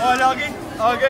Oh, Logi. Okay.